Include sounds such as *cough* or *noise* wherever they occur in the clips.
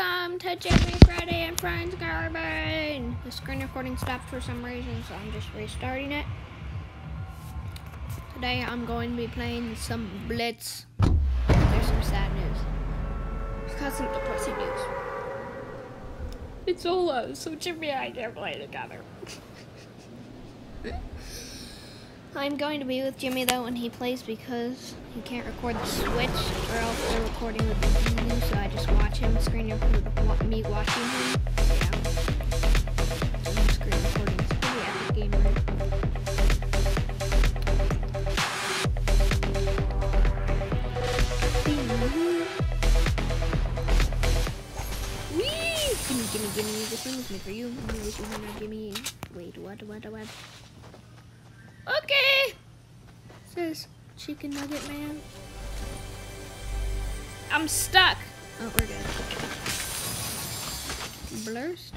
Welcome to Jimmy Freddy and Friends Carbon. The screen recording stopped for some reason, so I'm just restarting it. Today I'm going to be playing some Blitz. There's some sad news. I've got some depressing news. It's Ola, so Jimmy and I can't play together. *laughs* I'm going to be with Jimmy though when he plays because he can't record the Switch or else the recording be easy, so I just watch him screen record me watching him. Yeah. Screen recording pretty epic game right? Gimme, gimme, gimme. This one was made for you. Wish you had gimme. Wait, what, what, what? Okay. Says chicken nugget man. I'm stuck. Oh, we're good. Blurst.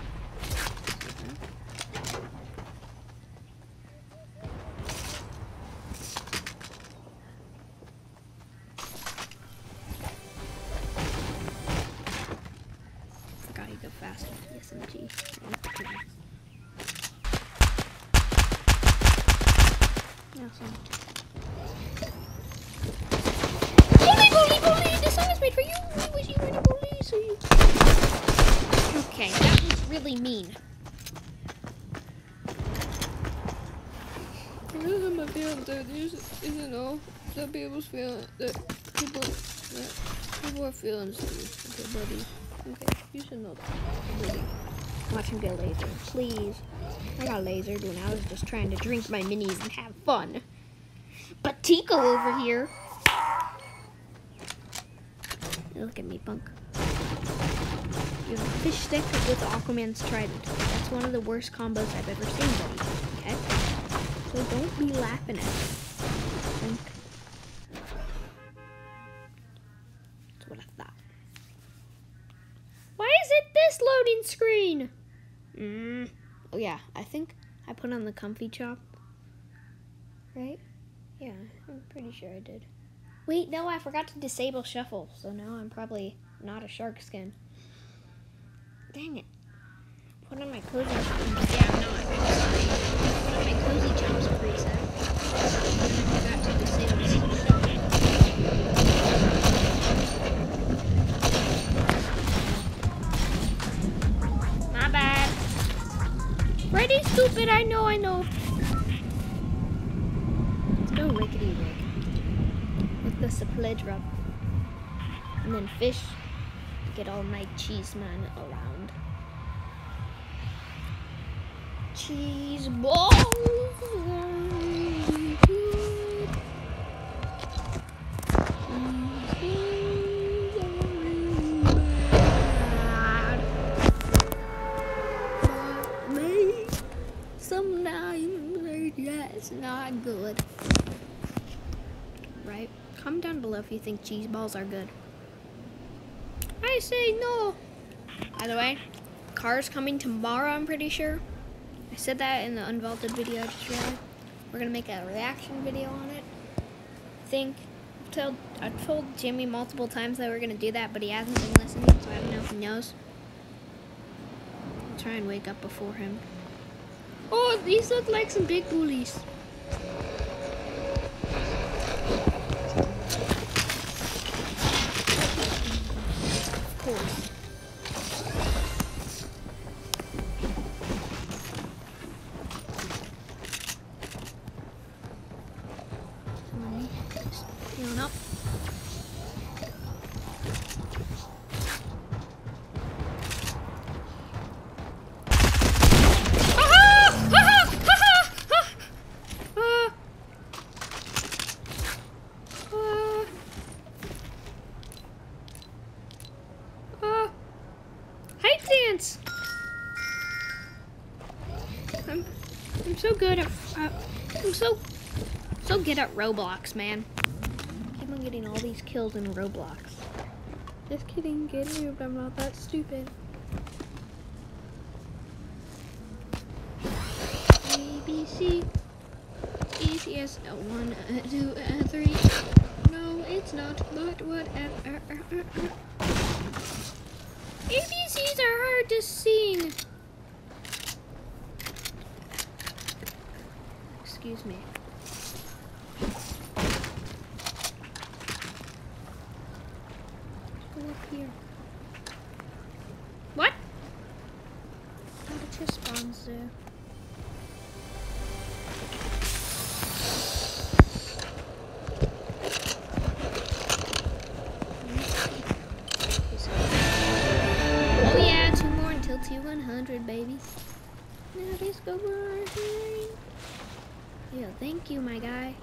Forgot you go faster with the SMG. Bully, bully, bully! This song is made for you! Wish you were bully, so you... Okay, that was really mean. I my that this isn't all people's that people that people are. Okay, buddy. Okay, you should know that. Buddy. Watch him get laser, please. I got lasered when I was just trying to drink my minis and have fun. But Tico over here. Look at me, punk. You have a fish stick with Aquaman's trident. That's one of the worst combos I've ever seen, buddy. Okay? So don't be laughing at me. Yeah, I think I put on the comfy chop. Right? Yeah, I'm pretty sure I did. Wait, no, I forgot to disable shuffle, so now I'm probably not a shark skin. Dang it. Put on my cozy I know, I know. Let's go rickety rig. With the suppledge rub. And then fish. Get all my cheese man around. Cheese balls. Me, that's not good. Right? Comment down below if you think cheese balls are good. I say no. By the way, car's coming tomorrow, I'm pretty sure. I said that in the unvaulted video I just realized. We're gonna make a reaction video on it. I think I've told I've told Jimmy multiple times that we're gonna do that, but he hasn't been listening, so I don't know if he knows. I'll try and wake up before him. These look like some big bullies. Of course. Good at Roblox, man. Keep on getting all these kills in Roblox. Just kidding, get moved. I'm not that stupid. A, B, C. Easy as a one, a two, a three. No, it's not, but whatever. A, B, practice scene. Excuse me. Up here. What? How it just spawns there. Oh yeah, two more until T100, baby. Now discover our hearing. Yeah, thank you, my guy,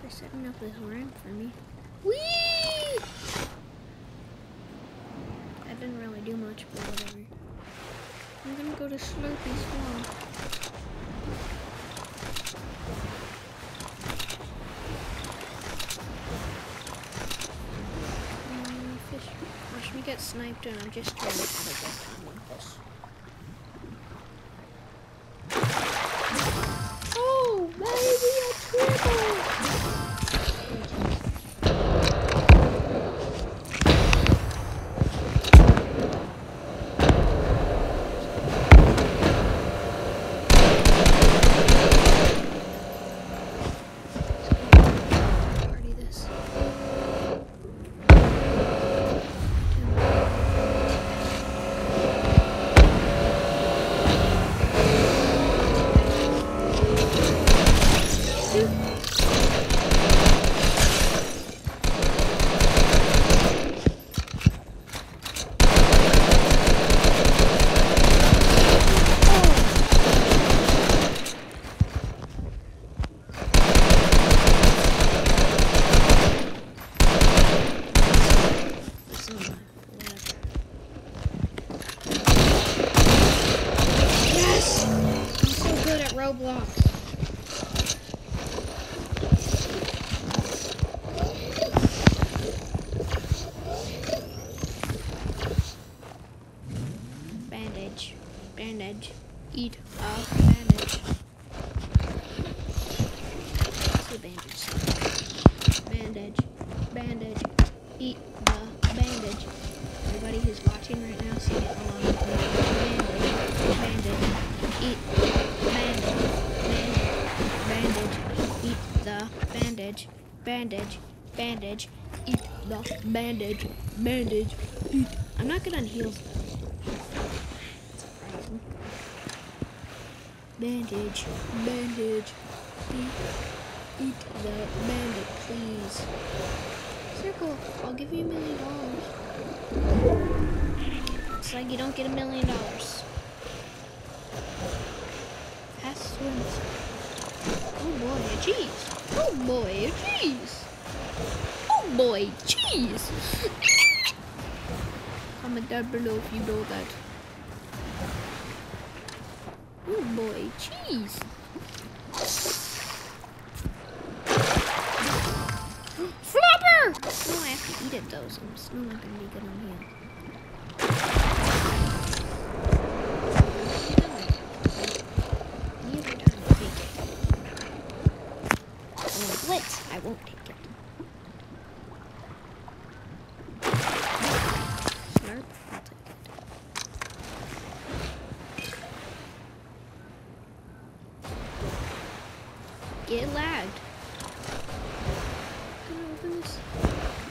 for setting up this ramp for me. Whee! That didn't really do much, but whatever. I'm gonna go to Slurpy Swamp. Mm, fish. Watch me get sniped and I'm just trying to Bandage. Eat a bandage. What's the bandage? Bandage. Bandage. Eat the bandage. Everybody who's watching right now, sing it along with me. Bandage. Bandage. Eat bandage. Bandage. Bandage. Eat the bandage. Bandage. Bandage. Eat the bandage. Bandage. Eat. I'm not good on heels though. That's a problem. Bandage. Bandage. Eat. Eat the bandage, please. Circle, I'll give you a million dollars. It's like you don't get a million dollars. Pass swims. Oh boy, oh cheese. Oh boy, cheese. Oh boy, cheese. Comment down below if you know that. Oh boy, cheese. Flopper! No, I have to eat it though, so I'm still not gonna be good on here.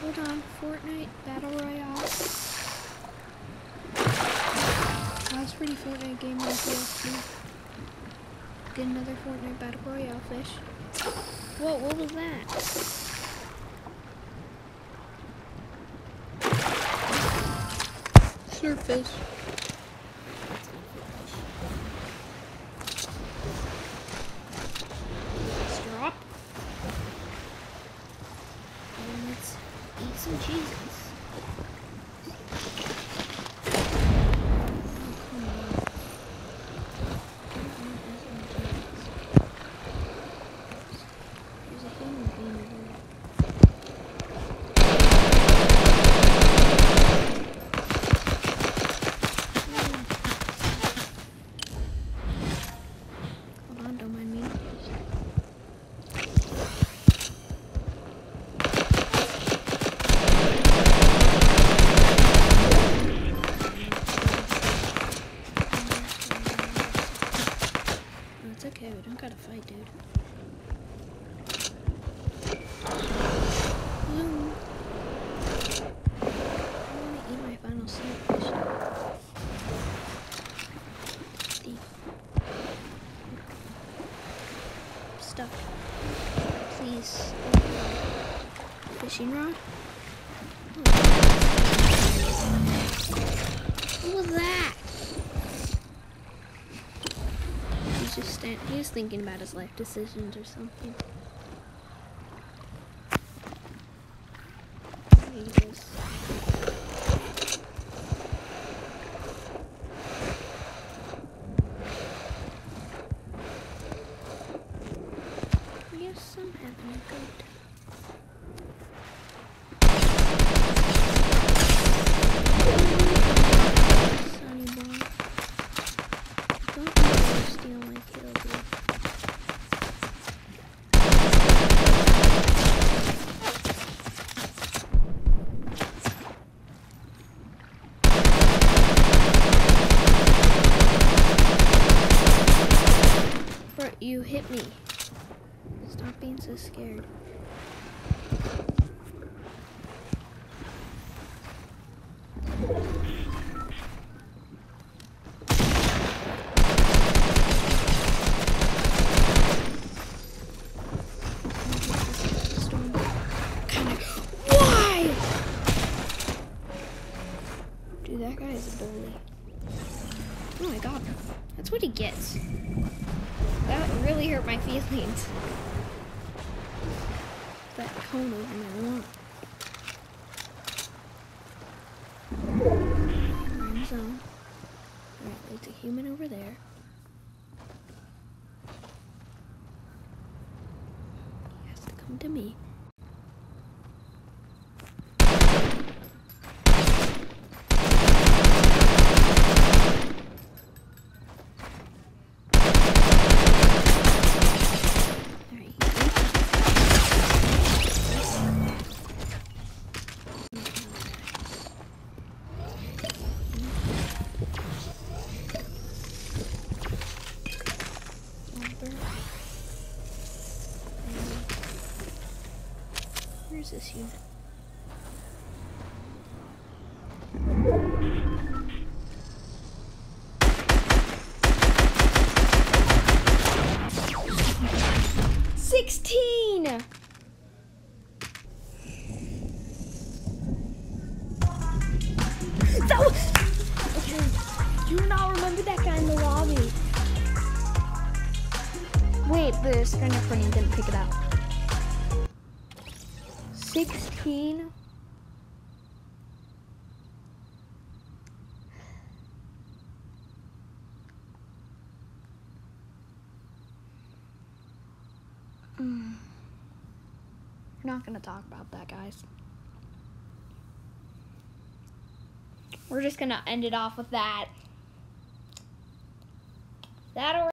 Hold on, Fortnite Battle Royale. That's pretty Fortnite game on PS2. Get another Fortnite Battle Royale fish. Whoa, what was that? Surface. Let's drop. And let's eat some cheeses. Oh, come on. There's a human being over there. fishing rod? What was that? He's just stand he's thinking about his life decisions or something. Jesus. Yes, I'm having a good Sonny boy. Don't you dare steal my kill, dude. Bro, you hit me. Stop being so scared. Why? Dude, that guy is a bully. Oh my god. That's what he gets. That really hurt my feelings. That cone over my. Friend. Alright, there's a human over there. He has to come to me. 16. Mm. We're not going to talk about that, guys. We're just going to end it off with that. That